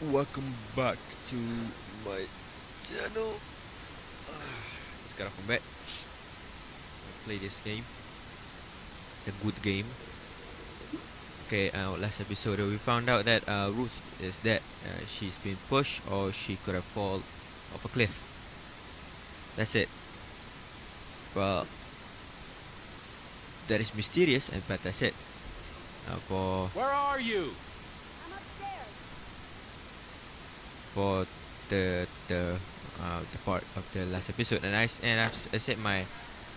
welcome back to my channel. Just got off from bed. Play this game. It's a good game. Okay, uh, last episode we found out that uh, Ruth is dead. Uh, she's been pushed or she could have fallen off a cliff. That's it. Well, that is mysterious, and but that's it. Uh, for Where are you? I'm upstairs. For the the uh, the part of the last episode, and I and I've, I said my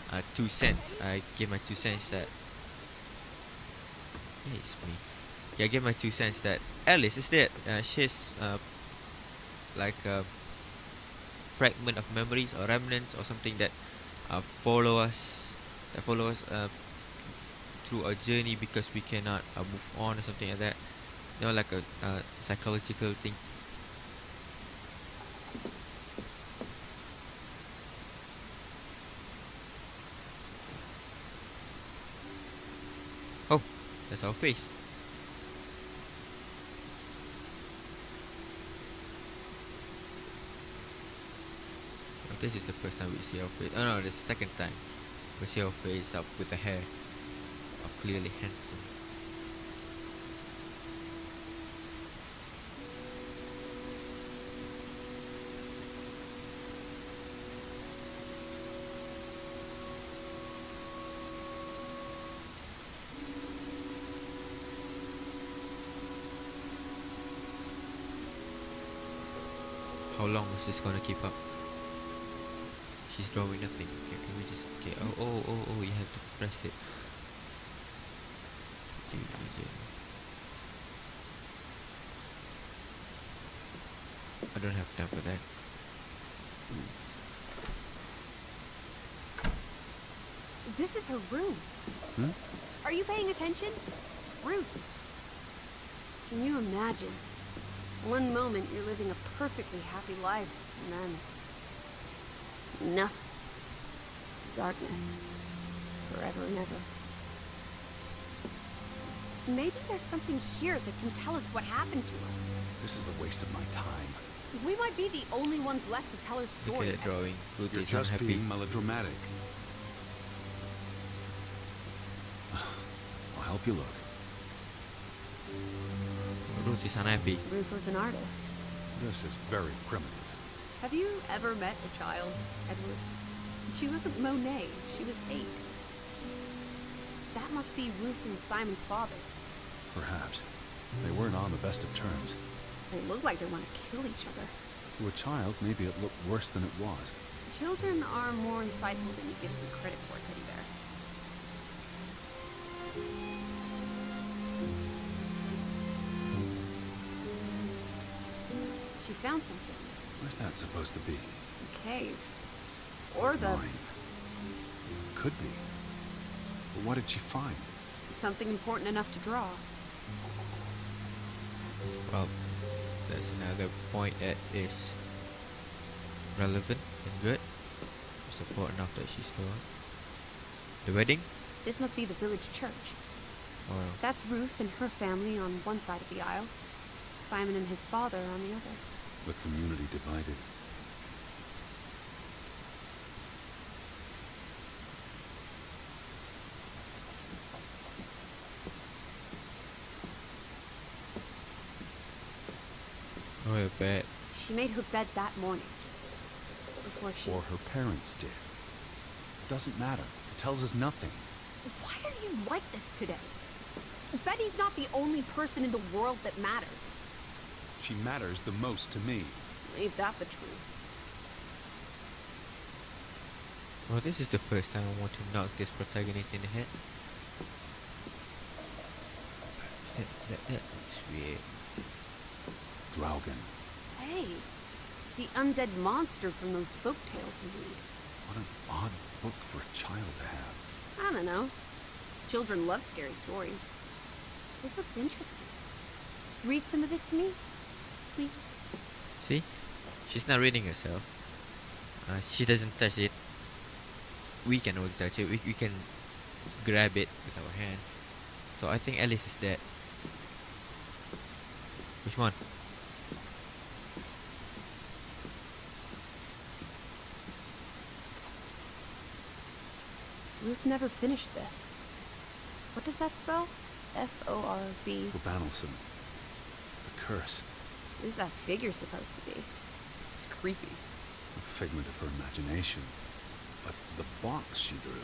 uh, two cents. I gave my two cents that. Yeah, it's me. Yeah, I gave my two cents that Alice is dead. Uh, she's uh, like a fragment of memories or remnants or something that uh, follow us, that follow us uh, through our journey because we cannot uh, move on or something like that. You know, like a uh, psychological thing. Oh, that's our face. Oh, this is the first time we see our face. Oh no, this is the second time we see our face up with the hair. Are clearly handsome. How long is this gonna keep up? She's drawing nothing. Okay, can we just okay? Oh, oh, oh, oh! You have to press it. I don't have time for that. This is her room. Hmm? Are you paying attention? Ruth. Can you imagine? One moment you're living a perfectly happy life, and then. nothing. Darkness. Forever and ever. Maybe there's something here that can tell us what happened to her. This is a waste of my time. We might be the only ones left to tell her Look story. at that drawing. Ruth You're is just unhappy. being melodramatic. I'll help you look. Ruth is unhappy. Ruth was an artist. This is very primitive. Have you ever met a child, Edward? She wasn't Monet, she was eight. That must be Ruth and Simon's fathers. Perhaps. They weren't on the best of terms. They look like they want to kill each other. To a child, maybe it looked worse than it was. Children are more insightful than you give them credit for, Teddy Bear. She found something. Where's that supposed to be? A cave. Or the Mine. Could be. But what did she find? something important enough to draw. Well, there's another point that is relevant and good. It's important enough that she's drawn. The wedding? This must be the village church. Or That's Ruth and her family on one side of the aisle. Simon and his father on the other. The community divided. oh, I bet. She made her bed that morning. Before she. Or her parents did. It Doesn't matter. It tells us nothing. Why are you like this today? Betty's not the only person in the world that matters. She matters the most to me. Ain't that the truth? Well, this is the first time I want to knock this protagonist in the head. That, that, that looks weird. Draugen. Hey, the undead monster from those folk tales you read. What an odd book for a child to have. I don't know. Children love scary stories. This looks interesting. Read some of it to me, please. See? She's not reading herself. Uh, she doesn't touch it. We can only touch it. We, we can grab it with our hand. So I think Alice is dead. Which one? Ruth never finished this. What does that spell? F-O-R-B. O'Banelson. The curse. What is that figure supposed to be? It's creepy. A figment of her imagination. But the box she drew.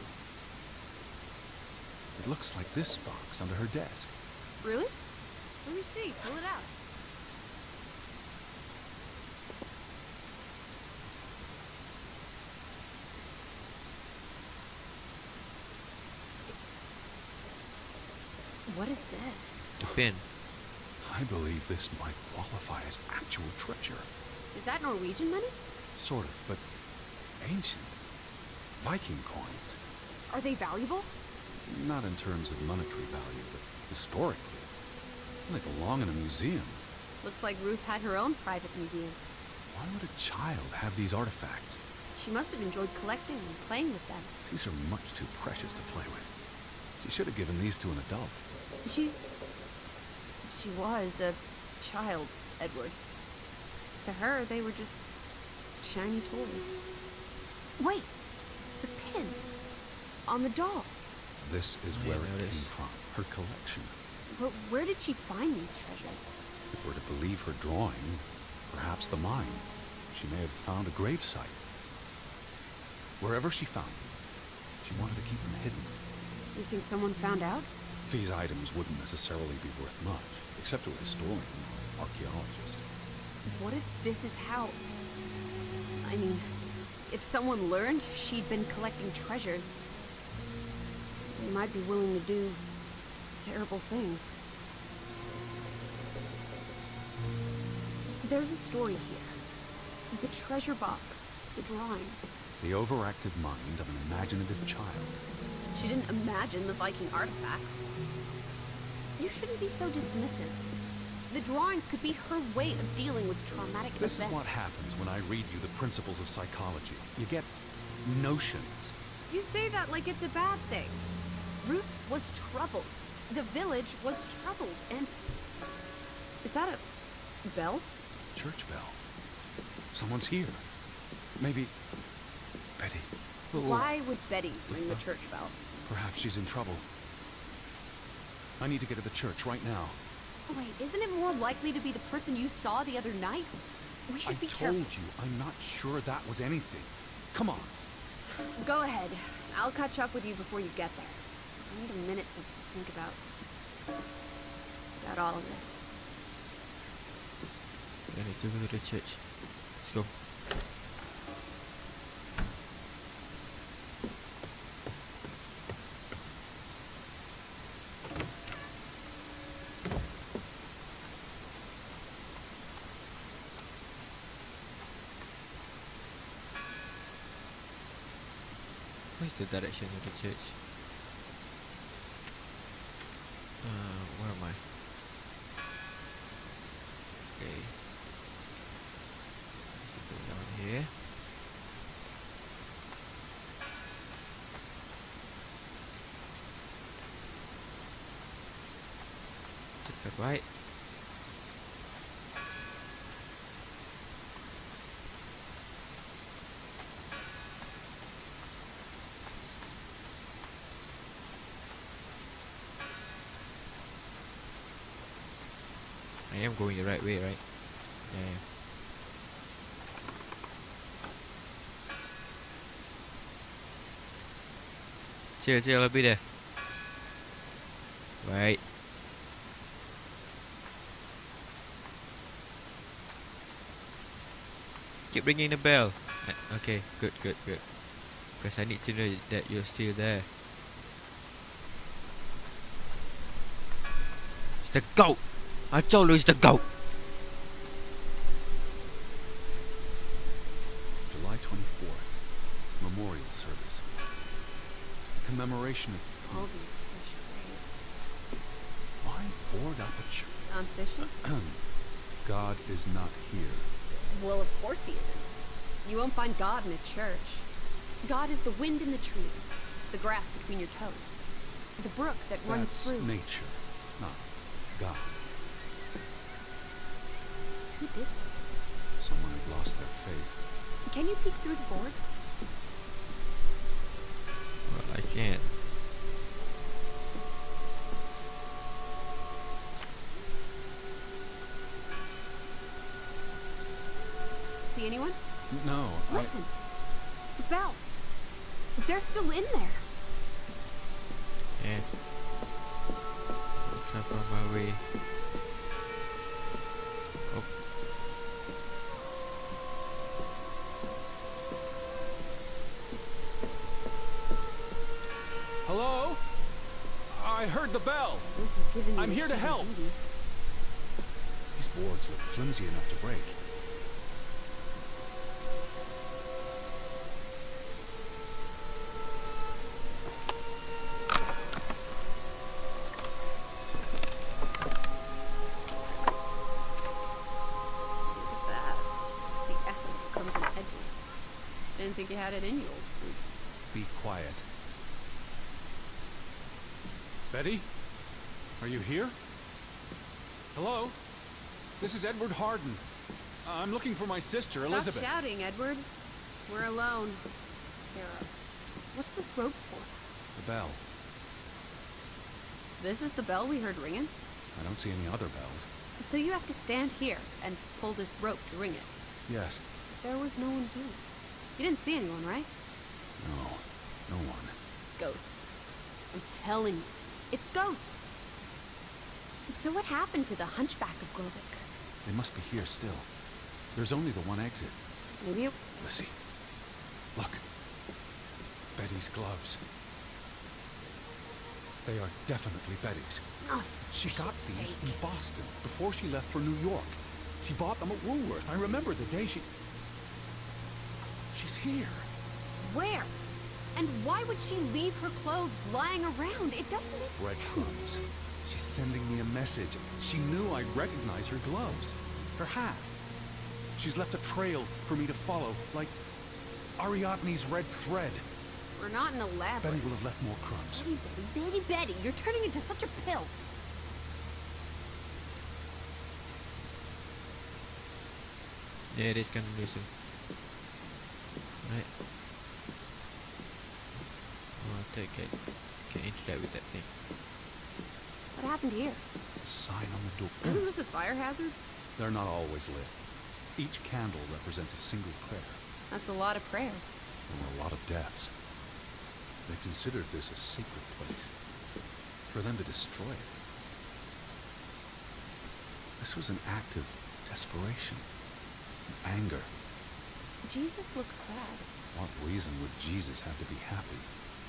It looks like this box under her desk. Really? Let me see. Pull it out. What is this? The pin. I believe this might qualify as actual treasure. Is that Norwegian money? Sort of, but ancient. Viking coins. Are they valuable? Not in terms of monetary value, but historically. They belong in a museum. Looks like Ruth had her own private museum. Why would a child have these artifacts? She must have enjoyed collecting and playing with them. These are much too precious to play with. She should have given these to an adult. She's. She was a child, Edward. To her, they were just shiny toys. Wait! The pin! On the doll! This is yeah, where it came from. Her collection. But where did she find these treasures? If we're to believe her drawing, perhaps the mine. She may have found a gravesite. Wherever she found them, she wanted to keep them hidden. You think someone found out? These items wouldn't necessarily be worth much, except to a historian or archaeologist. What if this is how. I mean, if someone learned she'd been collecting treasures, they might be willing to do terrible things. There's a story here. The treasure box, the drawings. The overactive mind of an imaginative child. She didn't imagine the Viking artifacts. You shouldn't be so dismissive. The drawings could be her way of dealing with traumatic This events. is what happens when I read you the principles of psychology. You get notions. You say that like it's a bad thing. Ruth was troubled. The village was troubled, and... Is that a... bell? Church bell. Someone's here. Maybe Betty. Why would Betty ring the church bell? Perhaps she's in trouble. I need to get to the church right now. Wait, isn't it more likely to be the person you saw the other night? We should I be careful. I told you, I'm not sure that was anything. Come on. Go ahead. I'll catch up with you before you get there. I need a minute to think about... about all of this. I need to go to the church. Let's go. Direction of the church? Uh, where am I? Okay. Go down here. To the right. Going the right way, right? Yeah. Chill, chill, I'll be there. Right. Keep ringing the bell. Uh, Okay, good, good, good. Because I need to know that you're still there. It's the goat! I told you it's the goat! July 24th. Memorial service. Commemoration of All these fresh graves. why board up a church? On fishing? God is not here. Well, of course he isn't. You won't find God in a church. God is the wind in the trees, the grass between your toes, the brook that runs through. nature, not God. Who did this? Someone had lost their faith. Can you peek through the boards? Well, I can't. See anyone? No, I... Listen. The bell. They're still in there. And jump on my way. This is giving me I'm here to help. heebie-jeebies. These boards look flimsy enough to break. Look at that. The effort that comes in Edward. Didn't think you had it in you, old freak. Be quiet. Betty? Are you here? Hello? This is Edward Harden. I'm looking for my sister, Stop Elizabeth. shouting, Edward. We're alone. Here, uh, what's this rope for? The bell. This is the bell we heard ringing? I don't see any other bells. So you have to stand here and pull this rope to ring it. Yes. There was no one here. You didn't see anyone, right? No. No one. Ghosts. I'm telling you, it's ghosts. So what happened to the hunchback of Graavik? They must be here still. There's only the one exit. Maybe it... Lissy. Look. Betty's gloves. They are definitely Betty's. Oh, She got these sake. in Boston before she left for New York. She bought them at Woolworth. I remember the day she... She's here. Where? And why would she leave her clothes lying around? It doesn't make Breadcrumbs. sense. She's sending me a message. She knew I'd recognize her gloves. Her hat. She's left a trail for me to follow, like Ariadne's red thread. We're not in a lab. Betty will have left more crumbs. Betty, Betty, Betty, Betty, you're turning into such a pill. yeah, it is kind of nuisance. Right. I'll take it. Get into that with that thing. What happened here? A sign on the door. Isn't this a fire hazard? They're not always lit. Each candle represents a single prayer. That's a lot of prayers. There were a lot of deaths. They considered this a sacred place. For them to destroy it. This was an act of desperation. Anger. Jesus looks sad. What reason would Jesus have to be happy?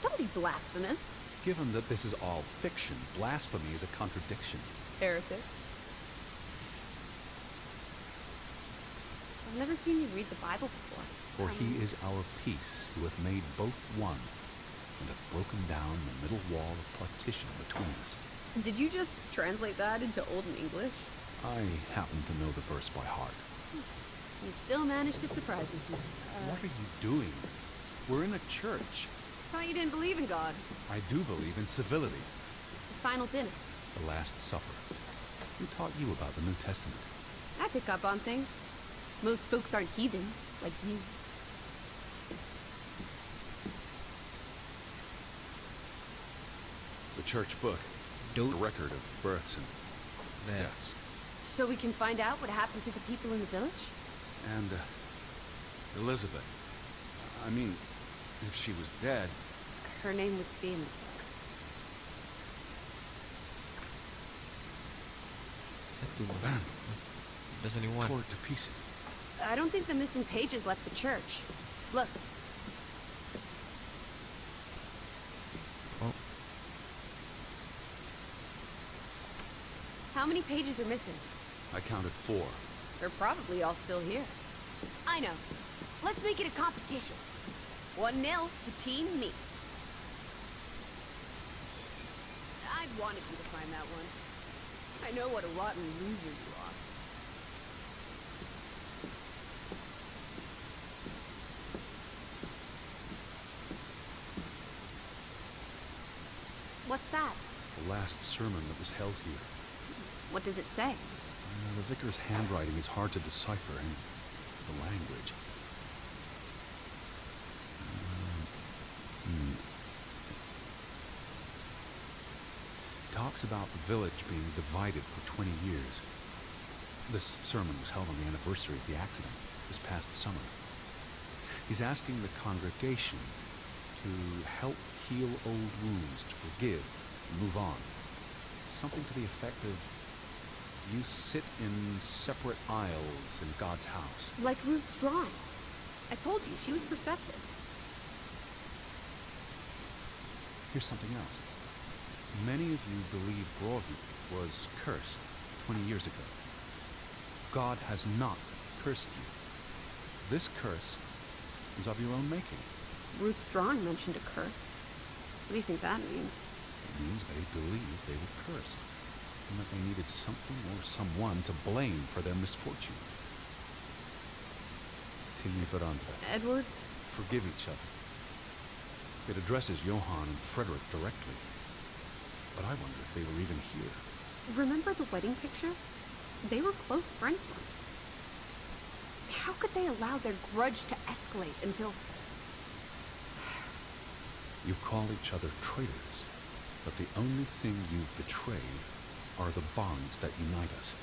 Don't be blasphemous. Given that this is all fiction, blasphemy is a contradiction. Heretic. I've never seen you read the Bible before. For he Um, is our peace, who hath made both one, and hath broken down the middle wall of partition between us. Did you just translate that into Olden English? I happen to know the verse by heart. You still managed to surprise me, Smith. Uh, What are you doing? We're in a church. Thought you didn't believe in God. I do believe in civility. The final dinner. The Last Supper. Who taught you about the New Testament? I pick up on things. Most folks aren't heathens, like you. The church book. Don't- The record of births and deaths. So we can find out what happened to the people in the village? And, uh, Elizabeth. I mean, if she was dead, Her name would be in the book. Satu. There's only one. tore it to pieces. I don't think the missing pages left the church. Look, Oh, how many pages are missing? I counted four. They're probably all still here. I know. Let's make it a competition. One nil to Team Me. I wanted you to find that one. I know what a rotten loser you are. What's that? The last sermon that was held here. What does it say? Uh, the vicar's handwriting is hard to decipher, and the language. Um, hmm. Talks about the village being divided for 20 years. This sermon was held on the anniversary of the accident this past summer. He's asking the congregation to help heal old wounds, to forgive, and move on. Something to the effect of you sit in separate aisles in God's house. Like Ruth's drawing. I told you, she was perceptive. Here's something else. Many of you believe Graavik was cursed 20 years ago. God has not cursed you. This curse is of your own making. Ruth Strong mentioned a curse. What do you think that means? It means they believed they were cursed, and that they needed something or someone to blame for their misfortune. Tilly Veranda. Edward? Forgive each other. It addresses Johann and Frederick directly. But I wonder if they were even here. Remember the wedding picture? They were close friends once. How could they allow their grudge to escalate until... You call each other traitors, but the only thing you've betrayed are the bonds that unite us.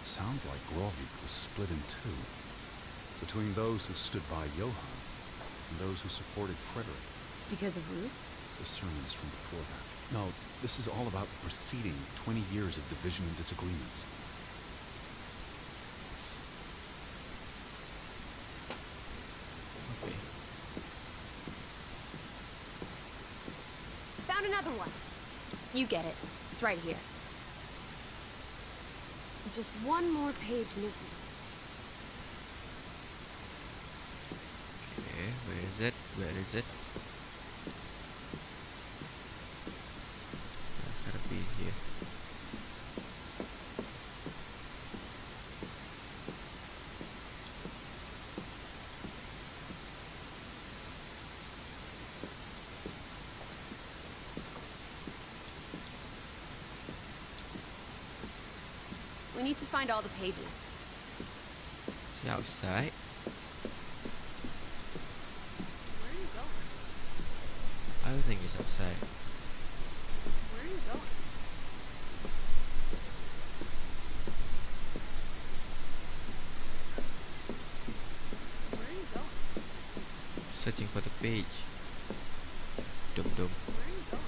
It sounds like Graavik was split in two, between those who stood by Johann and those who supported Frederick. Because of Ruth? The sermon is from before that. No, this is all about preceding 20 years of division and disagreements. Okay. Found another one. You get it. It's right here. Just one more page missing. Okay, where is it? Where is it? That's gotta be here. We need to find all the pages. It's outside. Where are you going? I don't think it's outside. Where are you going? Where are you going? Searching for the page. Dum dum. Where are you going?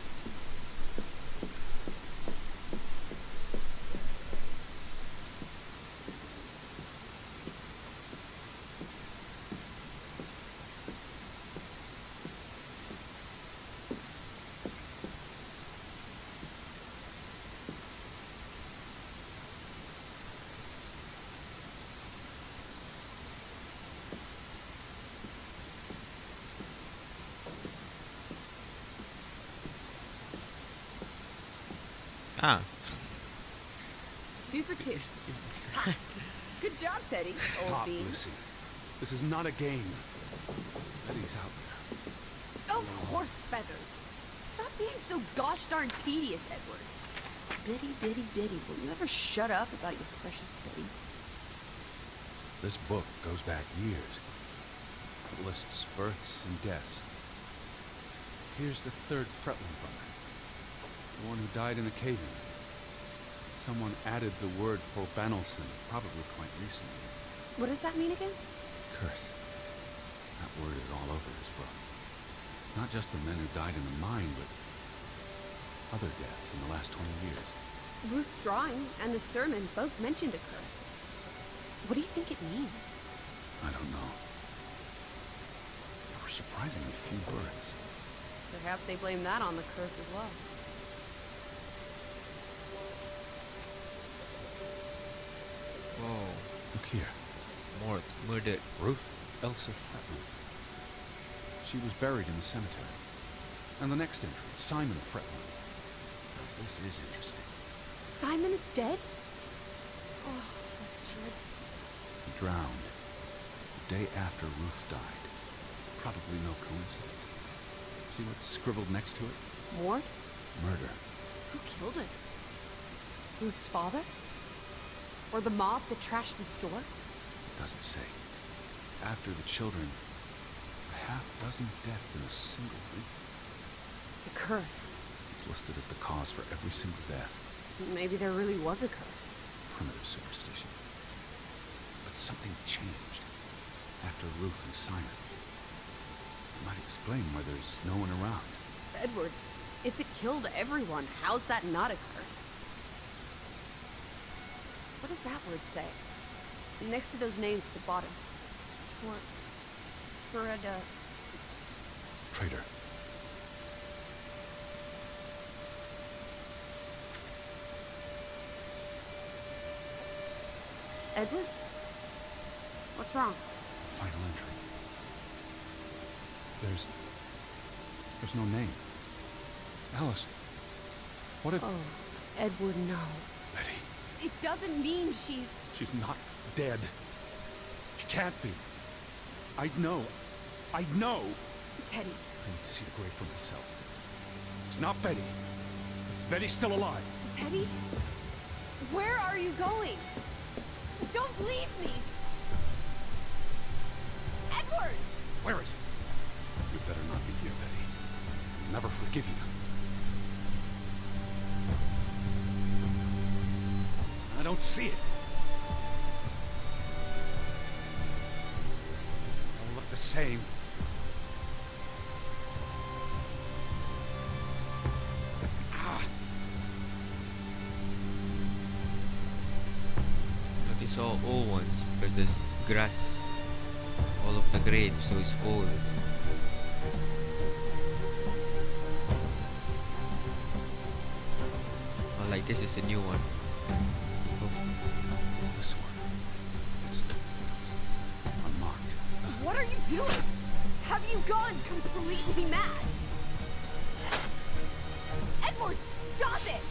Ah, Two for two. Good job, Teddy. Stop, bean. Lucy. This is not a game. Eddie's out there. Of horse feathers. Stop being so gosh darn tedious, Edward. Biddy, biddy, biddy. Will you ever shut up about your precious Biddy? This book goes back years. It lists births and deaths. Here's the third Fretland brother. The one who died in a cave-in. Someone added the word for Banelson, probably quite recently. What does that mean again? Curse. That word is all over this book. Not just the men who died in the mine, but other deaths in the last 20 years. Ruth's drawing and the sermon both mentioned a curse. What do you think it means? I don't know. There were surprisingly few births. Perhaps they blame that on the curse as well. Whoa. Look here. Mort, murdered. Ruth Elsa Fretman. She was buried in the cemetery. And the next entry, Simon Fretman. Now, this is interesting. Simon is dead? Oh, that's dreadful. He drowned the day after Ruth died. Probably no coincidence. See what's scribbled next to it? Mort? Murder. Who killed him? Ruth's father? Or the mob that trashed the store? It doesn't say. After the children, a half dozen deaths in a single week. The curse. It's listed as the cause for every single death. Maybe there really was a curse. Primitive superstition. But something changed after Ruth and Simon. It might explain why there's no one around. Edward, if it killed everyone, how's that not a curse? What does that word say? Next to those names at the bottom. For... For a... Uh, Traitor. Edward? What's wrong? Final entry. There's... There's no name. Alice. What if... Oh, Edward, no. Betty. It doesn't mean she's... She's not dead. She can't be. I know. I know. It's Teddy. I need to see the grave for myself. It's not Betty. Betty's still alive. Teddy? Where are you going? Don't leave me! Edward! Where is it? You better not be here, Betty. I'll never forgive you. Don't see it. They all look the same. Ah, But it's all old ones because there's grass all over the grave, so it's old. Like this is the new one. Doing? Have you gone completely mad? Edward, stop it!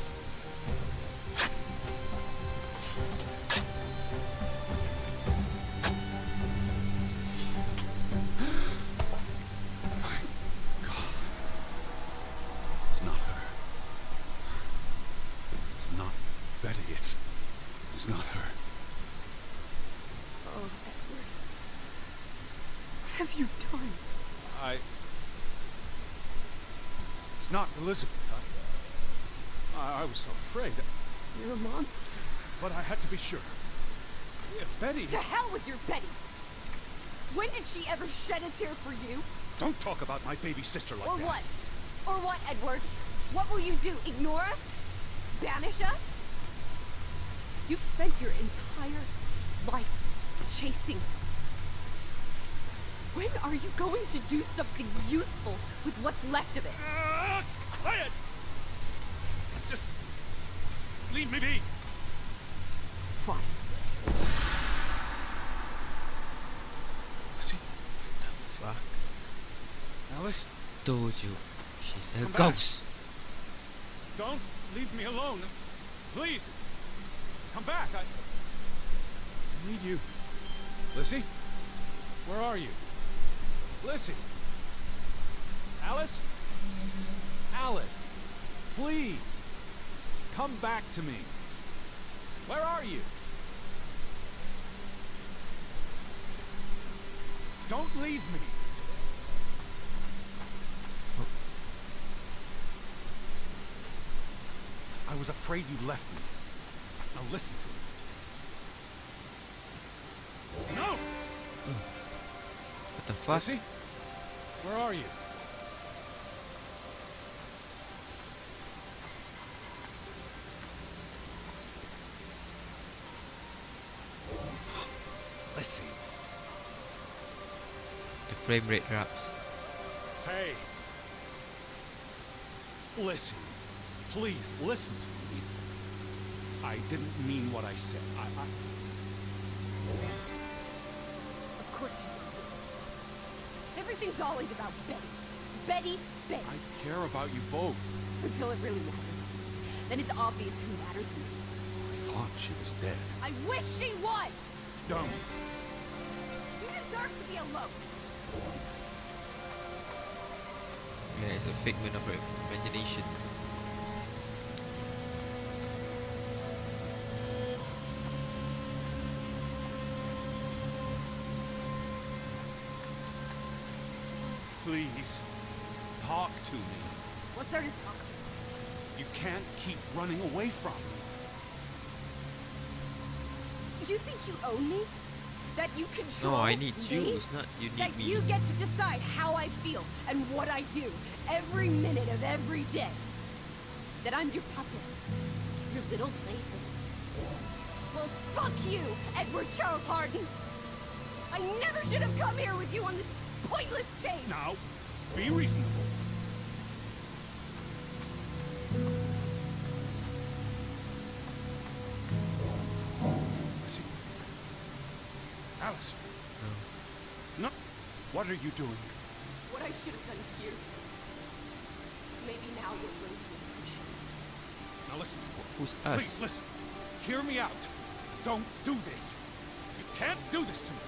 Thank God. It's not her. It's not Betty. It's. It's not her. Oh, Edward. What have you done? I. It's not Elizabeth. I, I, I was so afraid. You're a monster. But I had to be sure. If Betty. To hell with your Betty! When did she ever shed a tear for you? Don't talk about my baby sister like Or that. Or what? Or what, Edward? What will you do? Ignore us? Banish us? You've spent your entire life chasing. When are you going to do something useful with what's left of it? Ah, quiet! Just leave me be. Fine. See, fuck. Alice, Told you. She's a Come back. ghost. don't leave me alone. Please, come back. I, I need you. Lissy, where are you? Lissy. Alice? Alice, please, come back to me. Where are you? Don't leave me. I was afraid you left me. Now listen to me. No! What the fuck? Lissy? Where are you? Lissy. The frame rate drops. Hey. Listen. Please, listen to me. I didn't mean what I said. I... I... Of course you do. Everything's always about Betty. Betty, Betty. I care about you both. Until it really matters. Then it's obvious who matters more. I thought she was dead. I wish she was! Don't. You deserve to be alone. Yeah, it's a figment of her imagination. Please. Talk to me. What's there to talk about? you can't keep running away from. Me. You think you own me? That you control No, I need me? you. It's not you need that me. you get to decide how I feel and what I do every minute of every day. That I'm your puppet, your little plaything. Well, fuck you, Edward Charles Harden. I never should have come here with you on this pointless chase. Now, be reasonable. Lizzie. Alice. Hmm. No. What are you doing? What I should have done years ago. Maybe now you'll learn to appreciate this. Now listen to me. Who's us? Please listen. Hear me out. Don't do this. You can't do this to me.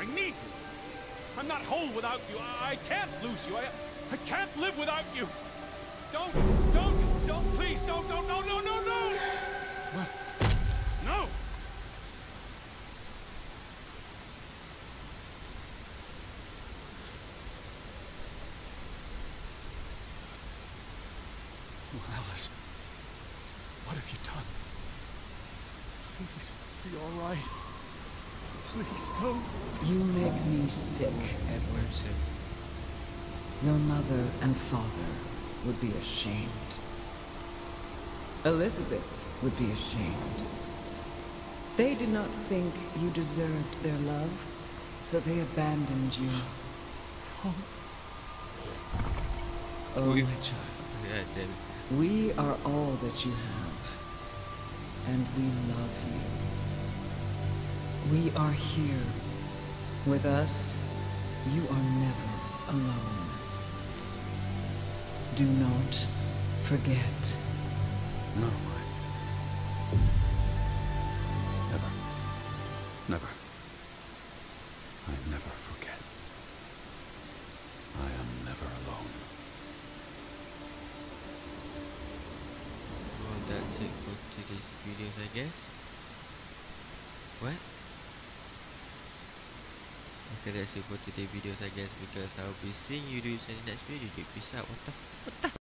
I need you. I'm not whole without you. I, I can't lose you. I, I can't live without you. Don't, don't, don't, please, don't, don't, no, no, no, no! No! Oh, Alice, what have you done? Please, be all right. Please don't. You make me sick, Edward. Your mother and father would be ashamed. Elizabeth would be ashamed. They did not think you deserved their love, so they abandoned you. Oh, We- my child. Yeah, damn it. We are all that you have, and we love you. We are here. With us, you are never alone. Do not forget. No. Never. Never. For today's videos, I guess, because I'll be seeing you dudes in the next video. Peace out. What the? The?